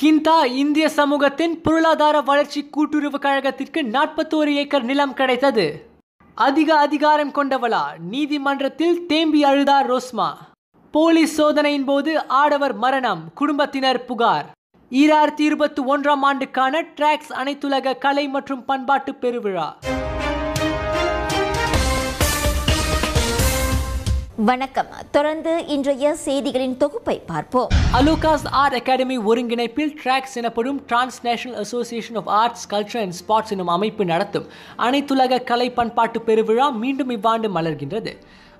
Kinta இந்திய சமூகத்தின் பொருளாதார வளர்ச்சி கூட்டுறவு கழகத்திற்கு நாற்பத்தோரு ஏக்கர் நிலம் கிடைத்தது. அதிக அதிகாரம் கொண்டவளா நீதிமன்றத்தில் தேம்பி அழுதார் ரோஸ்மா. போலீஸ் சோதனையின் போது ஆடவர் மரணம் குடும்பத்தினர் புகார். ஈராயிரத்தி இருபத்தி ஒன்றாம் ஆண்டுக்கான டிராக்ஸ் அனைத்துலக கலை மற்றும் பண்பாட்டு பெருவிழா. வணக்கம். தொடர்ந்து இன்றைய செய்திகளின் தொகுப்பை பார்ப்போம். அலோகாஸ் ஆர்ட் அகாடமி ஒருங்கிணைப்பில் ட்ராக்ஸ் எனப்படும் transnational association of arts culture and sports எனும் அமைப்பு நடத்தும். அனைத்துலக கலை பண்பாட்டு பெருவிழா மீண்டும் இவ்வாண்டு மலர்கின்றது.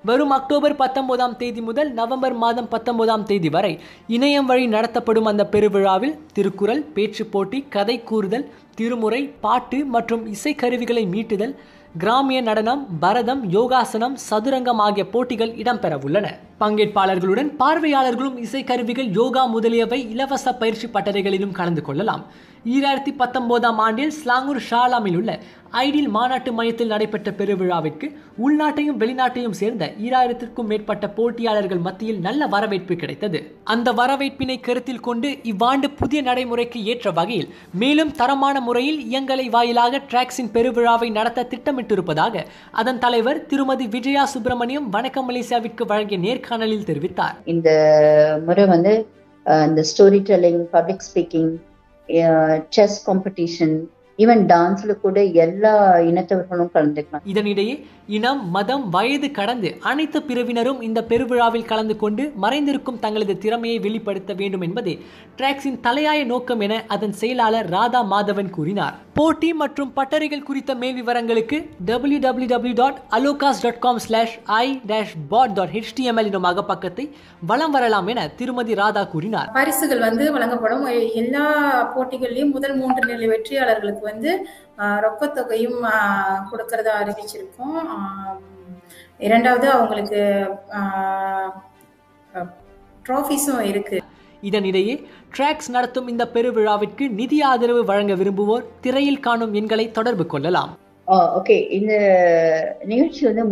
வரும் அக்டோபர் பத்தொன்பதாம் தேதி முதல் நவம்பர் மாதம் பத்தொன்பதாம் தேதி வரை இணையம் வழி நடத்தப்படும் அந்த பெருவிழாவில் திருக்குறள் பேச்சு போட்டி கதை கூறுதல் திருமுறை பாட்டு மற்றும் இசைக்கருவிகளை மீட்டுதல் கிராமிய நடனம் பரதம் யோகாசனம் சதுரங்கம் ஆகிய போட்டிகள் இடம்பெற உள்ளன பங்கேற்பாளர்களுடன் பார்வையாளர்களும் இசைக்கருவிகள் யோகா முதலியவை இலவச பயிற்சி பட்டறைகளிலும் கலந்து கொள்ளலாம். ஈராயிரத்தி பத்தொன்பதாம் ஆண்டில் ஸ்லாங்கூர் ஷாலாமில் உள்ள ஐடில் மாநாட்டு மையத்தில் நடைபெற்ற பெருவிழாவிற்கு உள்நாட்டையும் வெளிநாட்டையும் சேர்ந்த ஈராயிரத்திற்கும் மேற்பட்ட போட்டியாளர்கள் மத்தியில் நல்ல வரவேற்பு கிடைத்தது. அந்த வரவேற்பினை கருத்தில் கொண்டு இவ்வாண்டு புதிய நடைமுறைக்கு ஏற்ற வகையில் மேலும் தரமான முறையில் இயங்கலை வாயிலாக டிராக்ஸின் பெருவிழாவை நடத்த திட்டமிட்டிருப்பதாக அதன் தலைவர் திருமதி விஜயா சுப்பிரமணியம் வணக்கம் மலேசியாவிற்கு வழங்கிய நேர்காணலில் தெரிவித்தார். இந்த முறை வந்து இந்த story telling public speaking chess competition even டான்ஸ்ல கூட எல்லா இனத்தவர்களும் கலந்துக்கலாம். இதனிடையே இனம் மதம் வயது கடந்து அனைத்து பிரிவினரும் இந்த பெருவிழாவில் கலந்து கொண்டு மறைந்திருக்கும் தங்களது திறமையை வெளிப்படுத்த வேண்டும் என்பதே டிராக்ஸின் தலையாய நோக்கம் என அதன் செயலாளர் ராதா மாதவன் கூறினார். போட்டி மற்றும் பட்டறைகள் குறித்த மேல் விவரங்களுக்கு W W W dot Alokas dot com slash I dash pod dot HTML எனும் அகப்பக்கத்தை வலம் வரலாம் என திருமதி ராதா கூறினார். பரிசுகள் வந்து வழங்கப்படும். எல்லா போட்டிகள்லயும் முதல் மூன்று நிலை வெற்றியாளர்களுக்கு வந்து ரொக்கத்தொகையும் ஆஹ், கொடுக்கறதா அறிவிச்சிருக்கோம். இரண்டாவது அவங்களுக்கு ட்ராஃபீஸும் இருக்கு. இதனிடையே டிராக்ஸ் நடத்தும் இந்த பெருவிழாவிற்கு நிதி ஆதரவு வழங்க விரும்புவோர் திரையில் காணும் எண்களை தொடர்பு கொள்ளலாம். ஓகே இந்த நிகழ்ச்சி வந்து